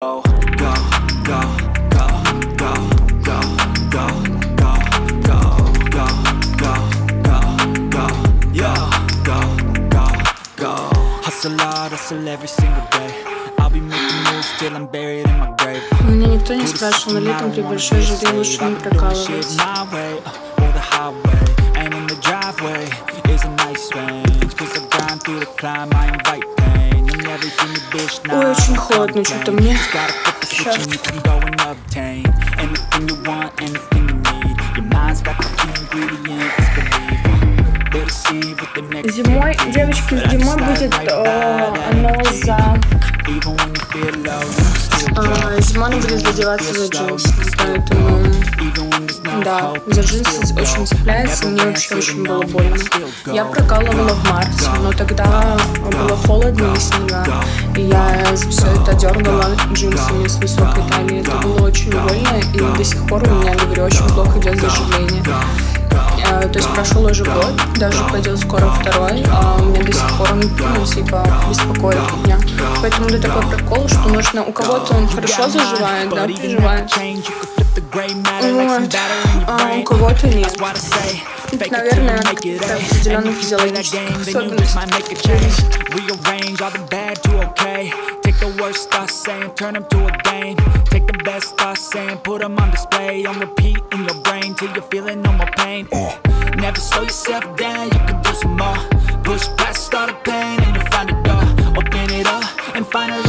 Go, go, go, go, go, go, go, go, go, go, go, go, go, yo, go, go, go. Hustle hard, hustle every single day. I'll be making moves till I'm buried in my grave. Меня никто не спрашивал, но летом при большой жаре лучше не прокалывать. My way, uh, or the highway, and in the driveway is a nice range. Cause I grind through the climb, I invite Ой, очень холодно что-то мне. Сейчас. Зимой, девочки, зимой будет оно за Э, зимой оно будет задеваться за джинсы, поэтому... Да, за джинсы очень цепляется, мне вообще очень было больно. Я прокалывала в марте, но тогда было холодно и снега, и я все это дергала джинсами с высокой талией. Это было очень больно, и до сих пор у меня, говорю, очень плохо идет заживление. Э, То есть прошел уже год, даже пойдет скоро второй, а он, ну, типа, беспокоит меня. Поэтому это такой прикол, что нужно, у кого-то он хорошо заживает, да, приживает, onkogotni. Наверное, там определенных зеленых особенностей. the worst thoughts saying, turn them to a game. Take the best thoughts saying, put them on display. On repeat in your brain till you're feeling no more pain. Never slow yourself down, you can do some more. Push past all the pain and you find it and finally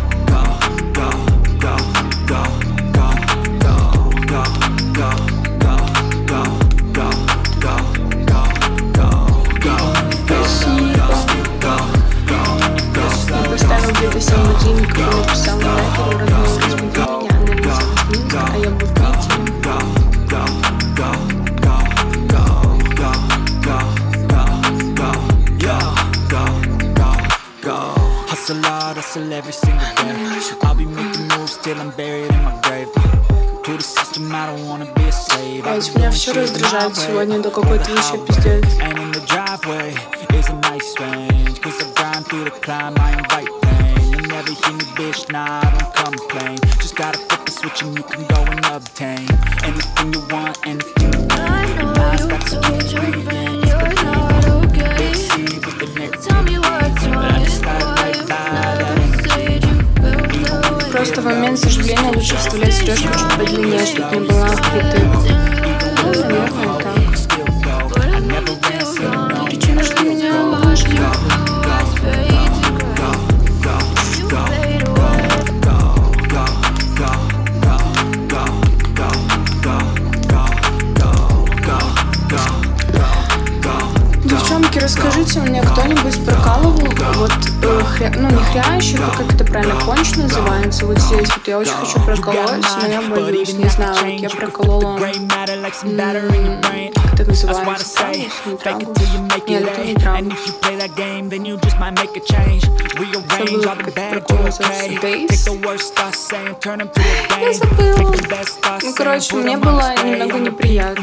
hustle every single day. I'll be making moves till I'm buried in my grave. To the system, I don't wanna be a slave. And in the driveway is a nice range. Cause I grind through the climb, I invite pain. You never hear me, bitch, Now I don't complain. Just gotta flip the switch and you can go and obtain anything you want, anything you want. I know you. В момент заживления лучше вставлять сережку чуть подлиннее, чтобы не была впритык. Ну. Девчонки, расскажите мне, кто-нибудь прокалывал вот, э, хря... ну а как это правильно, конч называется, вот здесь, вот я очень хочу проколоть, но я боюсь, не знаю, я проколола, как это называется, травус, не травус? Нет, это? Я забыла. Ну, короче, мне было немного неприятно.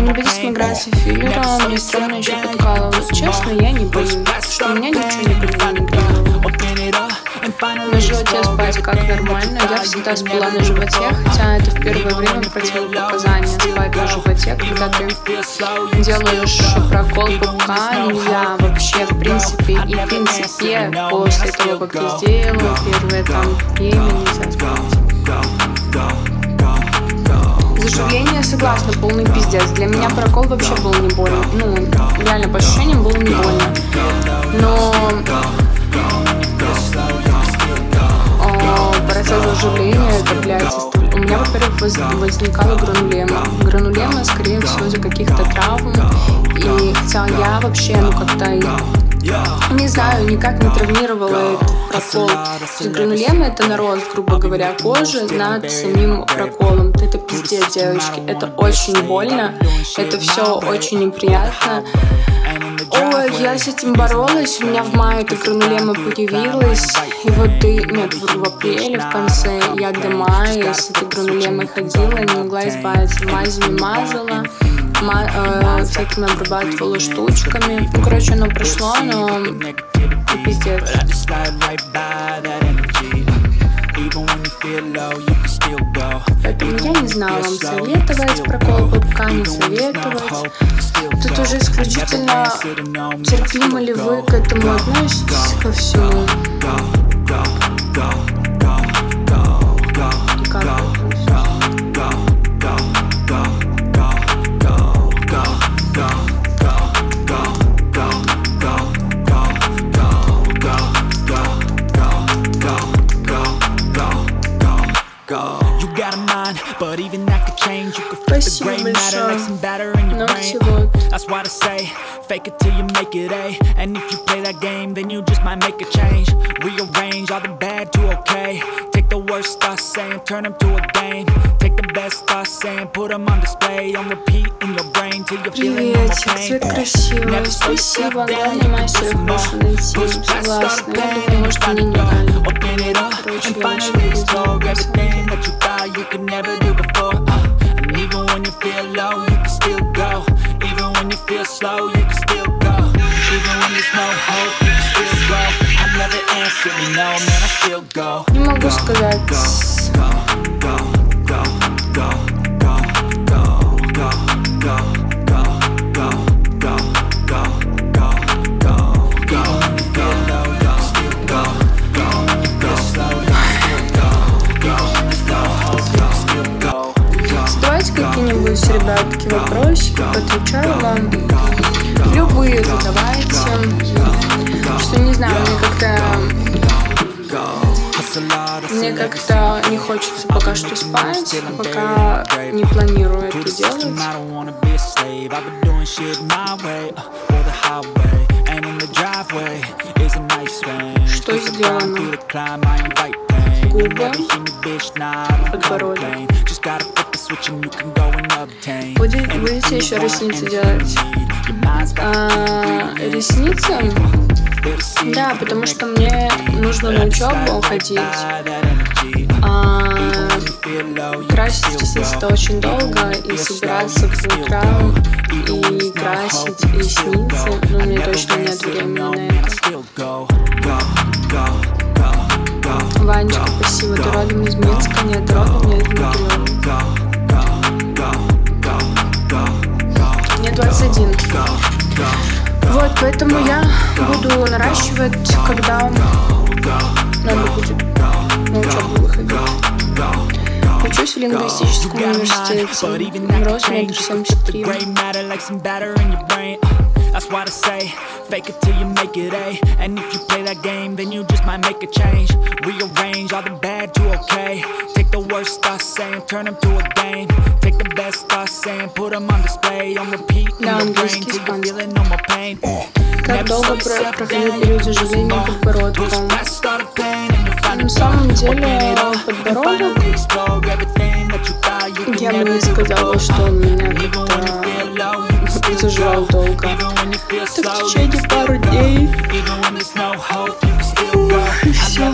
Не будете играть филлера, мне стрёмно еще подкалывать. Честно, я не боюсь, что у меня ничего не программировало. На животе спать как нормально. Я всегда спала на животе, хотя это в первое время противопоказание спать на животе, когда ты делаешь прокол пупка, нельзя вообще в принципе и в принципе после того, как ты сделал первое там время нельзя спать. Заживление, согласна, полный пиздец. Для меня прокол вообще был не больно. Ну, реально, по ощущениям было не больно. Но процесс это, ост- у меня, во-первых, воз- возникала гранулема. Гранулема, скорее всего, из-за каких-то травм. И хотя я вообще, ну, как-то не знаю, никак не травмировала этот прокол. Гранулема это нарост, грубо говоря, кожи над самим проколом. Это пиздец, девочки. Это очень больно. Это все очень неприятно. Ой, я с этим боролась, у меня в мае эта гранулема появилась, и вот и, нет, в, апреле, в конце, я до мая с этой гранулемой ходила, не могла избавиться, мазями мазала, ма, э, всякими обрабатывала штучками, ну, короче, оно прошло, но пиздец. Поэтому я не знаю вам советовать прокол пупка, не советовать. Уже исключительно терпимо ли вы к этому относитесь ко всему. But even that could change. You could face the gray matter like some batter in your brain. That's why I say, fake it till you make it A. And if you play that game, then you just might make a change. Rearrange all the bad to okay. Take the worst thoughts saying, turn them to a game. Take the best thoughts saying, put them on display. On repeat in your brain till you're feeling no more pain. Never slow down, you can do some more Push past all the pain. and you find a door Open it up. And finally explore Everything that you thought you could never do before. Uh, And even when you feel low, you can still go. Even when you feel slow, you can still go. Even when there's no hope, you can still go. I never answer, man, I still go сказать мне как-то не хочется пока что спать, пока не планирую это делать. Что сделано? Губы, подбородок. Будете, будете еще ресницы делать? А, ресницы да, потому что мне нужно на учебу ходить. А, красить, это очень долго, и собираться по утрам, и красить, и сниться. Но мне точно нет времени на это. Ванечка, спасибо, ты родом из Минска, нет, родом я из Могилева. Поэтому я буду наращивать, когда надо будет на учебу выходить. Учусь в лингвистическом университете. Рост метр семьдесят три. Gray matter like some batter in your brain. That's why to say, fake it till you make it A. And if you play that game, then you just might make a change. Rearrange all the bad to okay. Take the worst thoughts saying, turn them to a game. Take the best thoughts saying, put them on display. On repeat in Да, your brain английский, till you're испанский. feeling no more pain. Как долго про- проходил период заживления подбородка? На самом деле, подбородок, я бы не сказала, что он у меня как-то заживал долго. Так в течение пару дней. И все.